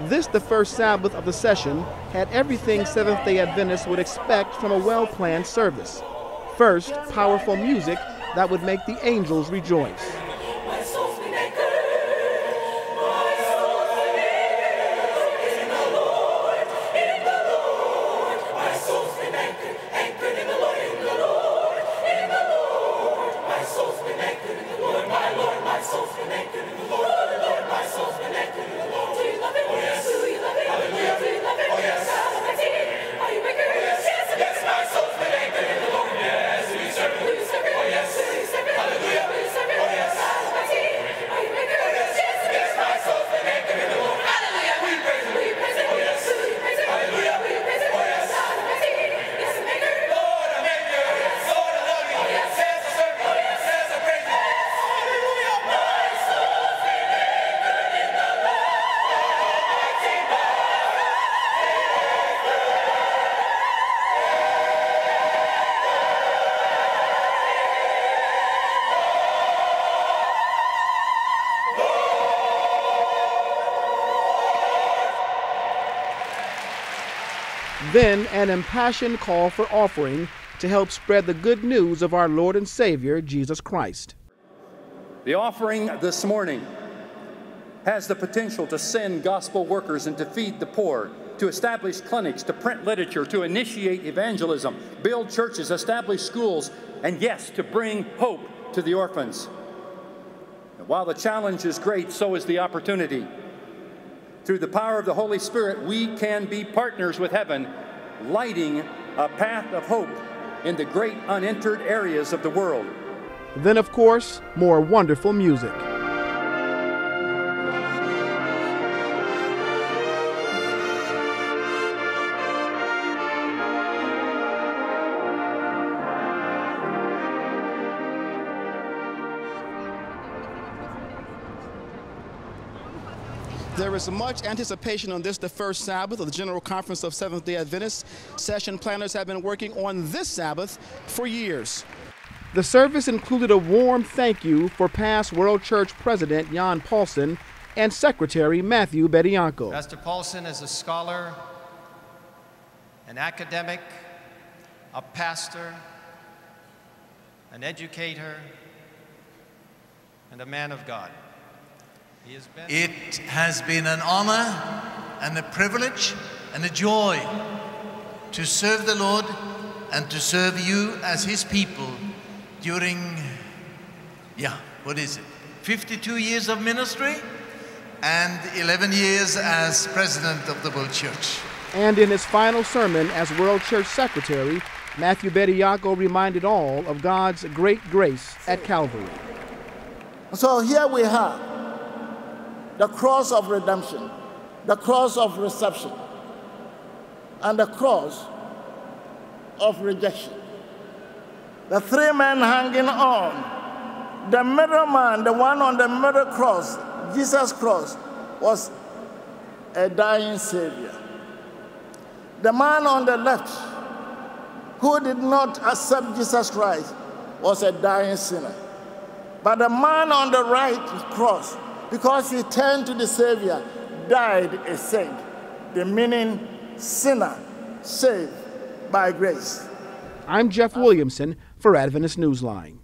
This, the first Sabbath of the session, had everything Seventh day Adventists would expect from a well planned service. First, powerful music that would make the angels rejoice. Then an impassioned call for offering to help spread the good news of our Lord and Savior, Jesus Christ. The offering this morning has the potential to send gospel workers and to feed the poor, to establish clinics, to print literature, to initiate evangelism, build churches, establish schools, and yes, to bring hope to the orphans. And while the challenge is great, so is the opportunity. Through the power of the Holy Spirit, we can be partners with heaven, lighting a path of hope in the great unentered areas of the world. Then, of course, more wonderful music. There is much anticipation on this, the first Sabbath of the General Conference of Seventh day Adventists. Session planners have been working on this Sabbath for years. The service included a warm thank you for past World Church President Jan Paulsen and Secretary Matthew Bediako. Pastor Paulsen is a scholar, an academic, a pastor, an educator, and a man of God. It has been an honor and a privilege and a joy to serve the Lord and to serve you as His people during, yeah, what is it? 52 years of ministry and 11 years as president of the World Church. And in his final sermon as World Church Secretary, Matthew Bediako reminded all of God's great grace at Calvary. So here we have the cross of redemption, the cross of reception, and the cross of rejection. The three men hanging on, the middle man, the one on the middle cross, Jesus' cross, was a dying Savior. The man on the left, who did not accept Jesus Christ, was a dying sinner. But the man on the right cross because he turned to the Savior, died a saint, the meaning sinner saved by grace. I'm Jeff Williamson for Adventist Newsline.